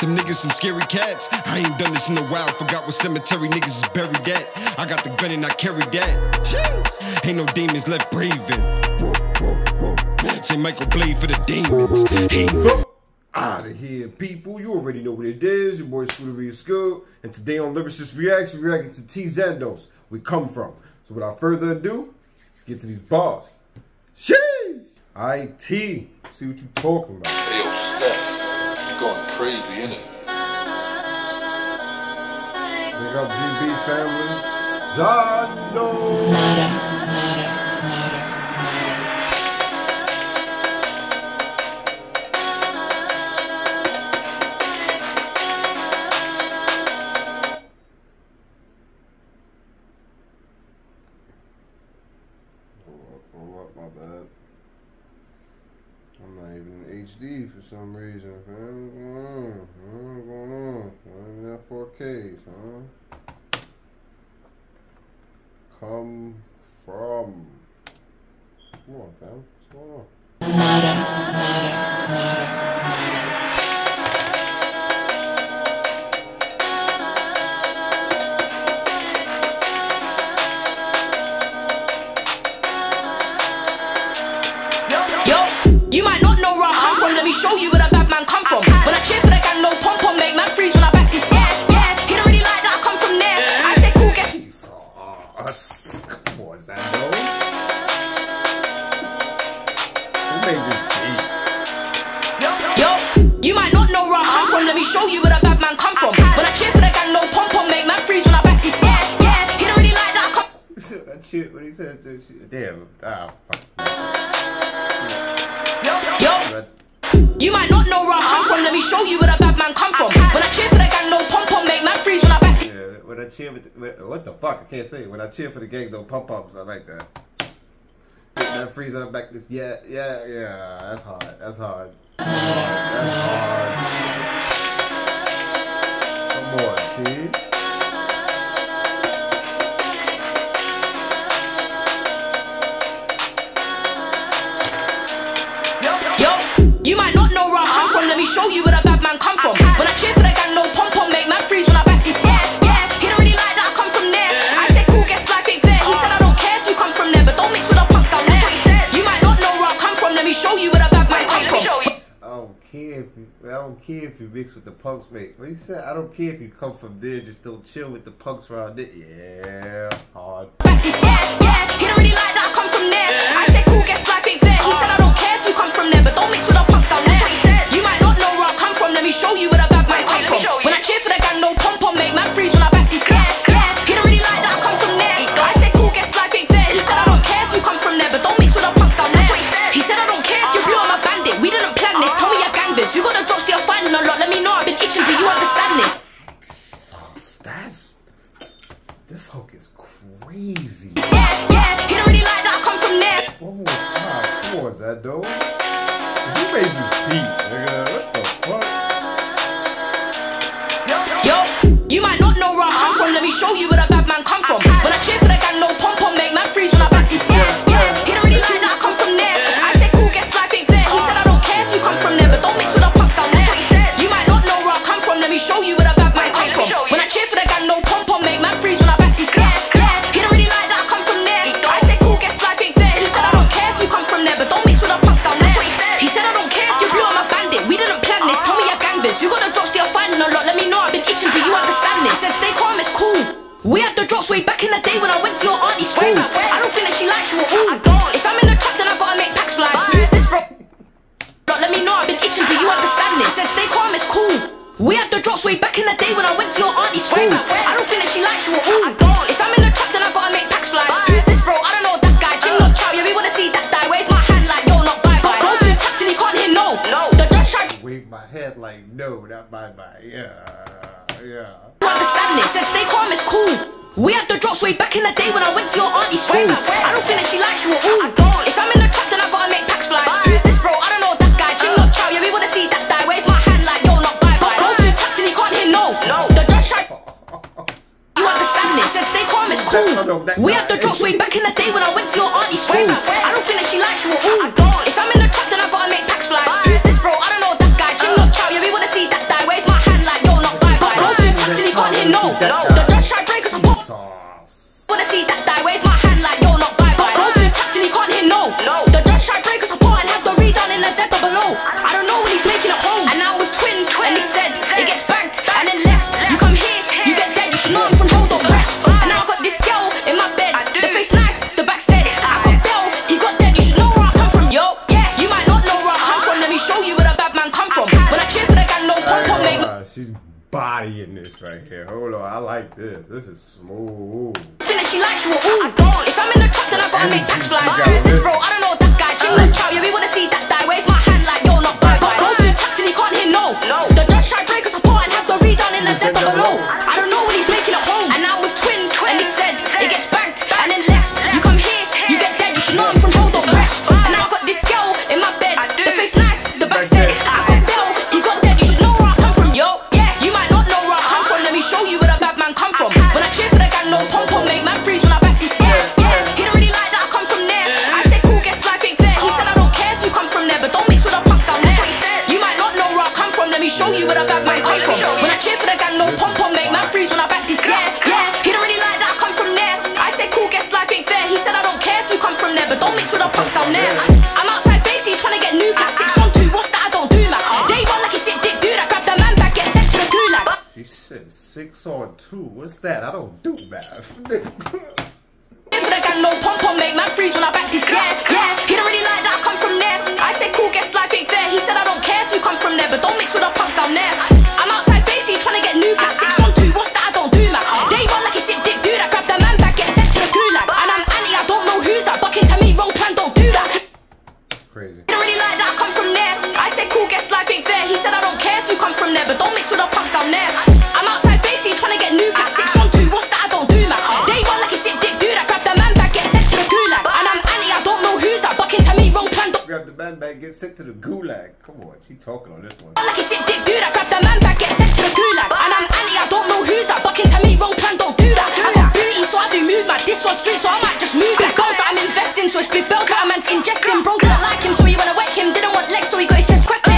Them niggas some scary cats. I ain't done this in a while. Forgot what cemetery niggas is buried at. I got the gun and I carry that. Jeez. Ain't no demons left breathing. Whoa, whoa, whoa. Say Michael Blade for the demons. Hey, out of here, people. You already know what it is. Your boy Scuderia Skoot. And today on Lyricist Reacts, we're reacting to TeeZandos. We come from. So without further ado, let's get to these bars. Sheesh! IT. See what you talking about. Hey, yo, Steph, you going crazy, innit? Big up GB family. Zando. Nada, nada, nada, Hold hold up, my bad. I'm not even in HD for some reason. What's going on? What's going on? I'm in that 4K, son. Come from. Come on, fam. What's going on? Shit, when he says that shit. Damn. Ah, fuck. Yo, you might not know where I come from. Let me show you where the bad man come from. When I cheer for the gang, no pom pom, make man freeze when I back. Yeah, when I cheer with, the, what the fuck? I can't say. When I cheer for the gang, though, pump ups, I like that. Get that freeze on the back. This, yeah, yeah, yeah. That's hard. That's hard. That's hard. Come on, see? Don't care if you mix with the punks, mate. What you said? I don't care if you come from there, just don't chill with the punks around it. Yeah, hard. Yeah, yeah. He don't really like that I come from there. I say cool, guess life ain't fair. He said I don't care if you come from there, but don't mix On, Zando. You made me We had the drops way back in the day when I went to your auntie's school. I don't think that she likes you at all. If I'm in the trap, then I gotta make packs fly. Who's this bro? I don't know that guy. Jim not chow. Yeah, we wanna see that die. Wave my hand like yo, not bye bye. Bro's too tapped and he can't hear no. The judge tried Wave my head like no, not bye bye. Yeah, yeah. understand this. Said stay calm, it's cool. We had the drops way back in the day when I went to your auntie's school. I don't think that she likes you at all. We had the drugs way back in the day when I went to your auntie's school. I don't think that she likes you at all. If I'm in the trap, then I gotta make packs fly. Who's this bro? I don't know that guy. Jim not chow, yeah, we wanna see that die. Wave my hand like yo, not bye bye. Blows too tapped and he can't hit no. The judge tried break us apart. Wanna see that die. Wave my hand like yo, not bye bye. Blows too tapped and he can't hit no. The judge tried break us apart and have the redone in the zebra below. I don't know when he's making at home. And now She's bodying this right here. Hold on, I like this. This is smooth. She likes you. Ooh. If I'm in the trap, then I gotta make that fly. I don't know that guy. Jim, yeah, we wanna see that. two. What's that? I don't do math. I got no pom pom, make my freeze when I back this. Yeah, yeah. He don't really like that I come from there. I say cool, guess life ain't fair. He said I don't care if you come from there, but don't mix with the punks down there. Come on, keep talking on this one. Like a sick dick dude, I grab the man back, get sent to the gulag. And I'm anti, I don't know who's that. Bucking to me, wrong plan, don't do that. I got booty, so I do move my This one's free, so I might just move it. Girls that I'm investing, so it's big bells. that a man's ingesting. Bro, didn't like him, so he wanna wet him. Didn't want legs, so he got his chest cracked.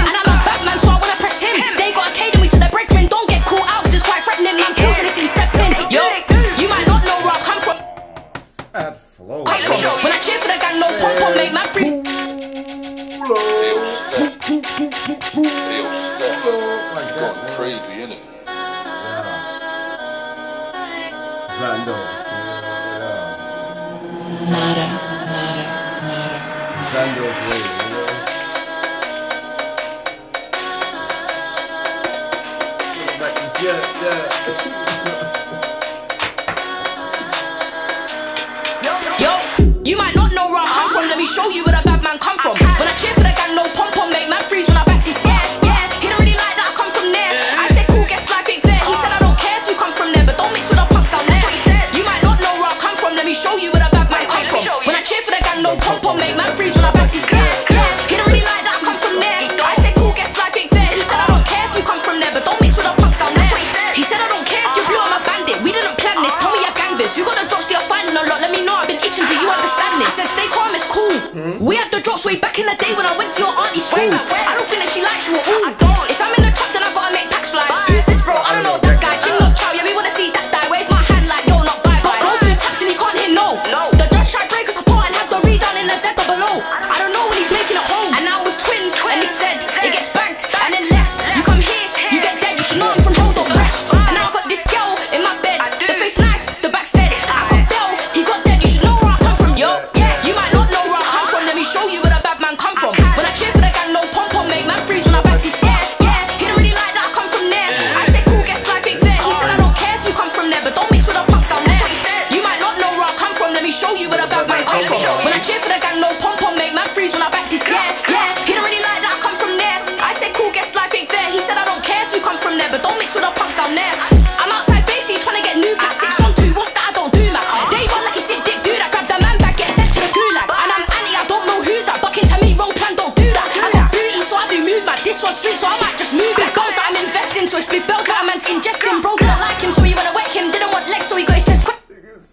him, just him, broke not like him, so he wanna whack him. Didn't want legs, so he got his chest cracked.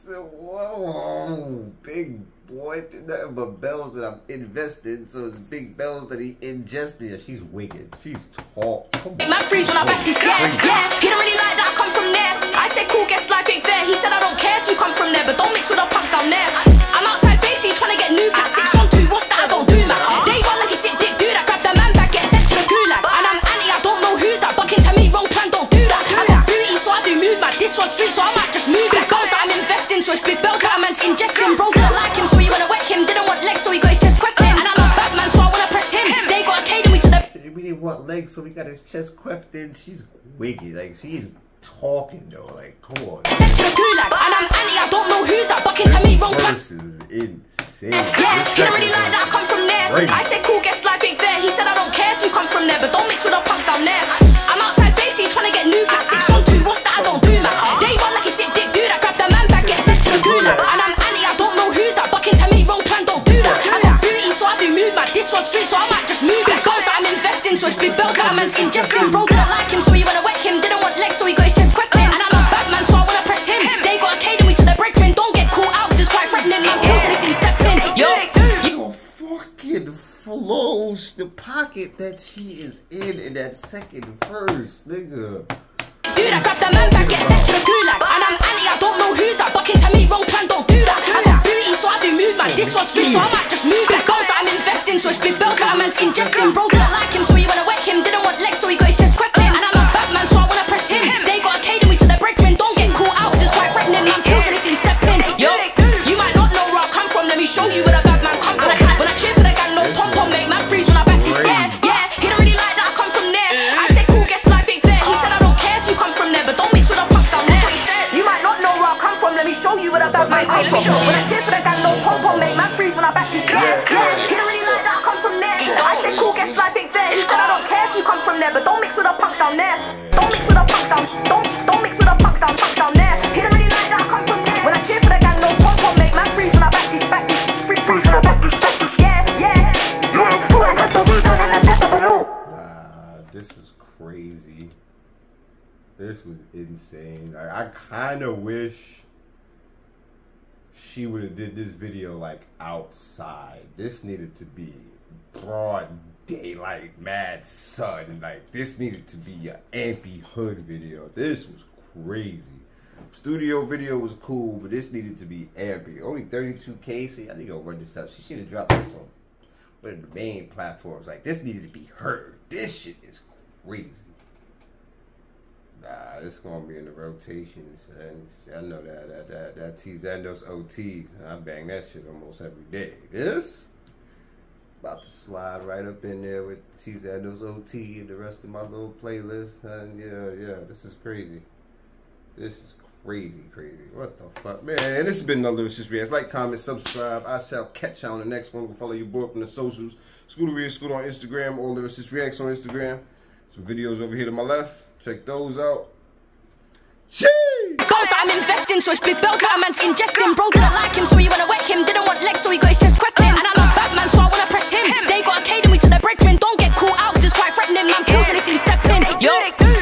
Whoa, big boy, nothing but bells that I'm invested. So it's big bells that he ingested. Yeah, she's wicked. She's tall. Man freeze when I back this, yeah, yeah. He don't really like that I come from there. I said cool, guess life ain't fair. He said I don't care if you come from there, but don't mix with the punks down there. I'm outside basically trying to get new cats. Six on two, what's that? I don't do, man. They who's that bucking to me wrong plan. Verse is insane. Yeah, This he don't really second like that I come from there. Crazy. I said pocket that she is in in that second verse, nigga. Dude, I grab the man back, get sent to the gulag. And I'm anti, I don't know who's that. Bucking to me, wrong plan, don't do that. I got booty, so I do move, man. This one's sweet, so I might just move it. Goals that I'm investing, so it's big bells that a man's ingesting. Bro didn't like him, this was crazy. This was insane. Like, I kind of wish she would have did this video like outside. This needed to be broad daylight, mad sun. Like this needed to be a ampy hood video. This was crazy. Studio video was cool, but this needed to be ampy. Only 32k. See, I need to run this up. She should have dropped this on one of the main platforms. Like this needed to be heard. This shit is crazy. Nah, this gonna be in the rotations, and I know that that that that Zandos OT. I bang that shit almost every day. This about to slide right up in there with TeeZandos OT and the rest of my little playlist. And yeah, yeah, this is crazy. This is crazy, crazy. What the fuck? Man, this has been another Lyricist Reacts. Like, comment, subscribe. I shall catch you on the next one. We'll follow your boy up on the socials. School Scooter Reads school on Instagram or Lyricist Reacts on Instagram. Some videos over here to my left. Check those out. Cheers! That I'm investing, so it's big that a man's ingesting. Bro didn't like him, so wanna wet him. Didn't want legs, so he got his chest. And I so I wanna press him. They got to the brethren. Don't get caught out, cause it's quite threatening. Man, they see me stepping. Yo.